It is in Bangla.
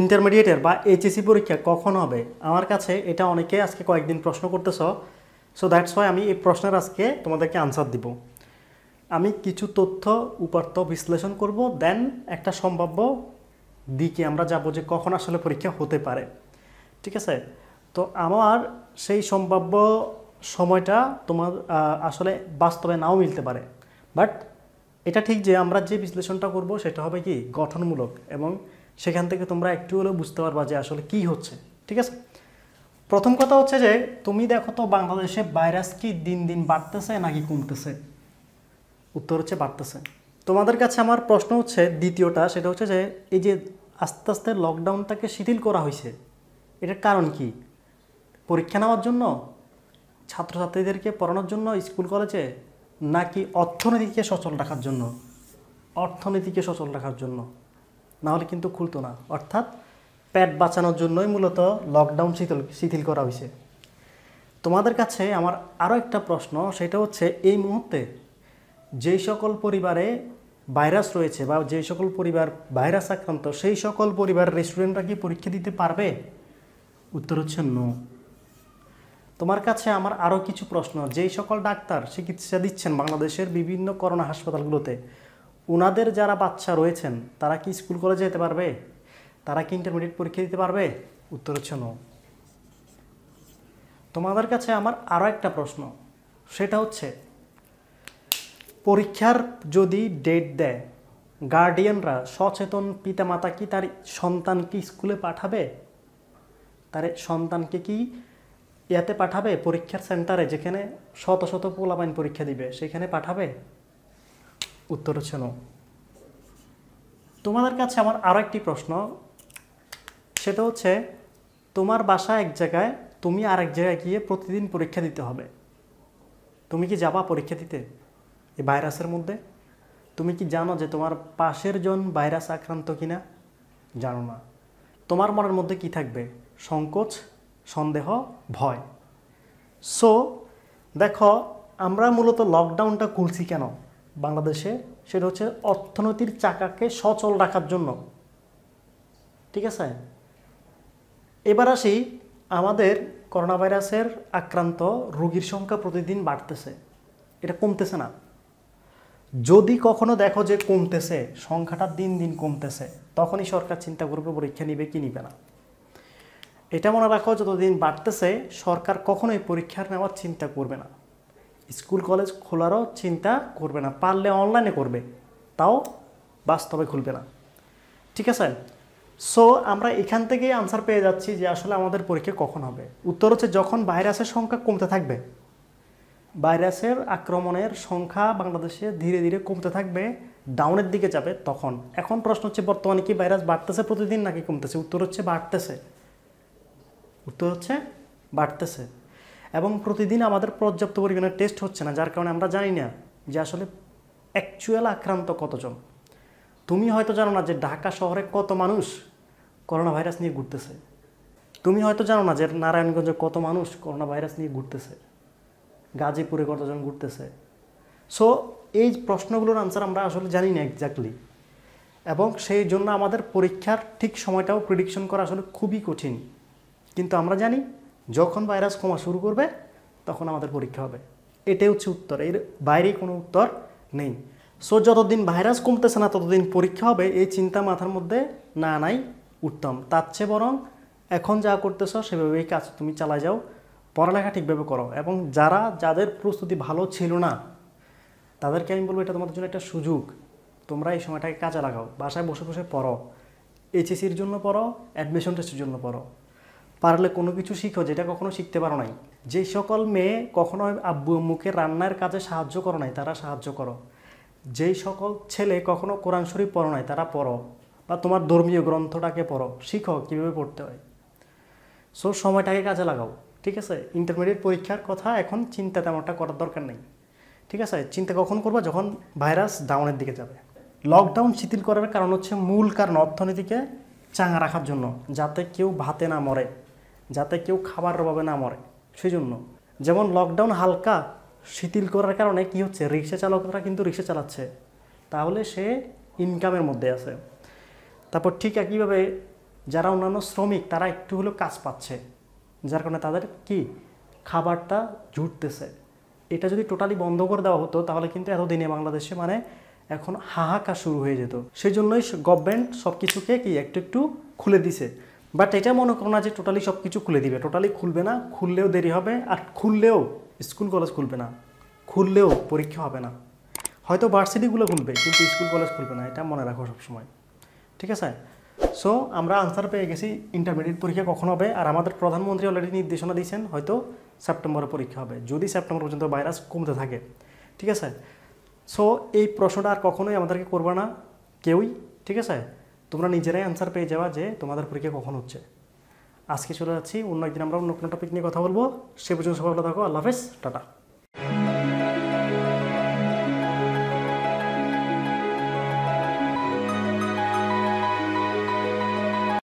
ইন্টারমিডিয়েটের বা এইচএসসি পরীক্ষা কখন হবে? আমার কাছে এটা অনেকে আজকে কয়েকদিন প্রশ্ন করতেছ। সো দ্যাটস ওয়াই আমি এই প্রশ্নের আজকে তোমাদেরকে আনসার দিব। আমি কিছু তথ্য উপাত্ত বিশ্লেষণ করব দেন একটা সম্ভাব্য দিকে আমরা যাব যে কখন আসলে পরীক্ষা হতে পারে। ঠিক আছে? তো আমার সেই সম্ভাব্য সময়টা তোমার আসলে বাস্তবে নাও মিলতে পারে। বাট এটা ঠিক যে আমরা যে বিশ্লেষণটা করব সেটা হবে কি? গঠনমূলক এবং সেখান থেকে তোমরা একটু হলেও বুঝতে পারবা যে আসলে কি হচ্ছে, ঠিক আছে? প্রথম কথা হচ্ছে যে, তুমি দেখো তো বাংলাদেশে ভাইরাস কি দিন দিন বাড়তেছে নাকি কমতেছে? উত্তর হচ্ছে বাড়তেছে। তোমাদের কাছে আমার প্রশ্ন হচ্ছে, দ্বিতীয়টা সেটা হচ্ছে যে, এই যে আস্তে আস্তে লকডাউনটাকে শিথিল করা হয়েছে, এটার কারণ কি? পরীক্ষা নেওয়ার জন্য? ছাত্রছাত্রীদেরকে পড়ানোর জন্য স্কুল, কলেজে? নাকি অর্থনীতিকে সচল রাখার জন্য? অর্থনীতিকে সচল রাখার জন্য? নাহলে কিন্তু খুলতো না। অর্থাৎ পেট বাঁচানোর জন্যই মূলত লকডাউন শিথিল শিথিল করা হয়েছে তোমাদের কাছে আমার আরও একটা প্রশ্ন, সেটা হচ্ছে এই মুহূর্তে যেই সকল পরিবারে ভাইরাস রয়েছে বা যেই সকল পরিবার ভাইরাস আক্রান্ত, সেই সকল পরিবার রেস্টুরেন্টরা কি পরীক্ষা দিতে পারবে? উত্তর হচ্ছে নো তোমার কাছে আমার আরও কিছু প্রশ্ন, যেই সকল ডাক্তার চিকিৎসা দিচ্ছেন বাংলাদেশের বিভিন্ন করোনা হাসপাতালগুলোতে ওনাদের যারা বাচ্চা রয়েছেন, তারা কি স্কুল কলেজে যেতে পারবে? তারা কি ইন্টারমিডিয়েট পরীক্ষা দিতে পারবে? উত্তর হচ্ছে নো তোমাদের কাছে আমার আরও একটা প্রশ্ন। সেটা হচ্ছে, পরীক্ষার যদি ডেট দেয় গার্ডিয়ানরা সচেতন পিতামাতা কি তার সন্তানকে স্কুলে পাঠাবে? তার সন্তানকে কি ইয়াতে পাঠাবে? পরীক্ষার সেন্টারে যেখানে শত শত পোলাপাইন পরীক্ষা দিবে, সেখানে পাঠাবে? উত্তর হচ্ছে no। তোমাদের কাছে আমার আরও একটি প্রশ্ন। সেটা হচ্ছে, তোমার বাসা এক জায়গায় তুমি আর এক জায়গায় গিয়ে প্রতিদিন পরীক্ষা দিতে হবে। তুমি কি যাবা পরীক্ষা দিতে? এই ভাইরাসের মধ্যে? তুমি কি জানো যে তোমার পাশের জন ভাইরাস আক্রান্ত কিনা? জানো না। তোমার মনের মধ্যে কি থাকবে? সংকোচ, সন্দেহ, ভয়। সো দেখো, আমরা মূলত লকডাউনটা খুলছি কেন? বাংলাদেশে, সেটা হচ্ছে অর্থনীতির চাকাকে সচল রাখার জন্য। ঠিক আছে? এবার আসি, আমাদের করোনা ভাইরাসের আক্রান্ত রোগীর সংখ্যা প্রতিদিন বাড়তেছে। এটা কমতেছে না। যদি কখনো দেখো যে কমতেছে, সংখ্যাটা দিন দিন কমতেছে, তখনই সরকার চিন্তা করবে পরীক্ষা নিবে কি নিবে না। এটা মনে রাখো, যতদিন বাড়তেছে, সরকার কখনোই পরীক্ষার নেওয়ার চিন্তা করবে না। স্কুল, কলেজ খোলারও চিন্তা করবে না, পারলে অনলাইনে করবে, তাও বাস্তবে খুলবে না। ঠিক আছে? সো আমরা এখান থেকেই আনসার পেয়ে যাচ্ছি যে আসলে আমাদের পরীক্ষা কখন হবে। উত্তর হচ্ছে যখন ভাইরাসের সংখ্যা কমতে থাকবে। ভাইরাসের আক্রমণের সংখ্যা বাংলাদেশে ধীরে ধীরে কমতে থাকবে ডাউনের দিকে যাবে তখন। এখন প্রশ্ন হচ্ছে, বর্তমানে কি ভাইরাস বাড়তেছে প্রতিদিন নাকি কমতেছে? উত্তর হচ্ছে বাড়তেছে। উত্তর হচ্ছে বাড়তেছে। এবং প্রতিদিন আমাদের পর্যাপ্ত পরিমাণে টেস্ট হচ্ছে না, যার কারণে আমরা জানি না যে আসলে অ্যাকচুয়াল আক্রান্ত কতজন। তুমি হয়তো জানো না যে ঢাকা শহরে কত মানুষ করোনা ভাইরাস নিয়ে ঘুরতেছে। তুমি হয়তো জানো না যে নারায়ণগঞ্জে কত মানুষ করোনা ভাইরাস নিয়ে ঘুরতেছে। গাজীপুরে কতজন ঘুরতেছে। সো এই প্রশ্নগুলোর আনসার আমরা আসলে জানি না এক্স্যাক্টলি এবং সেই জন্য আমাদের পরীক্ষার ঠিক সময়টাও প্রিডিকশন করা আসলে খুবই কঠিন। কিন্তু আমরা জানি যখন ভাইরাস কমা শুরু করবে, তখন আমাদের পরীক্ষা হবে। এটাই হচ্ছে উত্তর। এর বাইরে কোনো উত্তর নেই। সো যতদিন ভাইরাস কমতেছে না, ততদিন পরীক্ষা হবে, এই চিন্তা মাথার মধ্যে না নাই উত্তম। তার চেয়ে বরং এখন যা করতেছো, সেভাবেই কাজ। তুমি চালা যাও, পড়ালেখা ঠিকভাবে করো। এবং যারা, যাদের প্রস্তুতি ভালো ছিল না, তাদেরকে আমি বলব, এটা তোমাদের জন্য একটা সুযোগ। তোমরা এই সময়টাকে কাজে লাগাও। বাসায় বসে বসে পড়ো। এইচএসির জন্য পড়ো অ্যাডমিশন টেস্টের জন্য পড়ো। পারলে কোনো কিছু শিখো যেটা কখনো শিখতে পারো নাই। যে সকল মেয়ে কখনো আব্বু আম্মুকে রান্নার কাজে সাহায্য করো নাই, তারা সাহায্য করো। যেই সকল ছেলে কখনো কোরআন শরীফ পড়ো নাই, তারা পড়ো বা তোমার ধর্মীয় গ্রন্থটাকে পড়ো, শিখো কীভাবে পড়তে হয়। সো সময়টাকে কাজে লাগাও, ঠিক আছে? ইন্টারমিডিয়েট পরীক্ষার কথা এখন চিন্তা তেমনটা করার দরকার নেই, ঠিক আছে? চিন্তা কখন করবা? যখন ভাইরাস ডাউনের দিকে যাবে। লকডাউন শিথিল করার কারণ হচ্ছে মূল কারণ অর্থনীতিকে চাঙা রাখার জন্য, যাতে কেউ ভাতে না মরে। যাতে কেউ খাবার অভাবে না মরে। সেই জন্য যেমন লকডাউন হালকা শিথিল করার কারণে কি হচ্ছে, রিক্সা চালকরা কিন্তু রিক্সা চালাচ্ছে। তাহলে সে ইনকামের মধ্যে আছে। তারপর ঠিক একইভাবে যারা অন্যান্য শ্রমিক, তারা একটু হলেও কাজ পাচ্ছে। যার কারণে তাদের কি? খাবারটা জুটতেছে। এটা যদি টোটালি বন্ধ করে দেওয়া হতো, তাহলে কিন্তু এতদিনে বাংলাদেশে মানে এখন হাহাকার শুরু হয়ে যেত। সেই জন্যই গভর্নমেন্ট সব কিছুকে কি একটু একটু খুলে দিছে। বাট এটা মনে করো না যে টোটালি সব কিছু খুলে দিবে। টোটালি খুলবে না, খুললেও দেরি হবে আর খুললেও স্কুল কলেজ খুলবে না। খুললেও পরীক্ষা হবে না। হয়তো ভার্সিটিগুলো খুলবে, কিন্তু স্কুল কলেজ খুলবে না। এটা মনে রাখো সবসময়। ঠিক আছে? সো আমরা আনসার পেয়ে গেছি ইন্টারমিডিয়েট পরীক্ষা কখন হবে? আর আমাদের প্রধানমন্ত্রী অলরেডি নির্দেশনা দিয়েছেন, হয়তো সেপ্টেম্বরে পরীক্ষা হবে। যদি সেপ্টেম্বর পর্যন্ত ভাইরাস কমতে থাকে। ঠিক আছে? সো এই প্রশ্নটা আর কখনোই আমাদেরকে করবে না, কেউই। ঠিক আছে? তোমরা নিজেরাই অ্যান্সার পেয়ে যাওয়া যে তোমাদের পরীক্ষা কখন হচ্ছে। আজকে চলে যাচ্ছি, অন্য একদিন আমরা অন্য কোনো টপিক নিয়ে কথা বলব। সে পর্যন্ত সবাই ভালো থাকো, আল্লাহ হাফেজ, টাটা।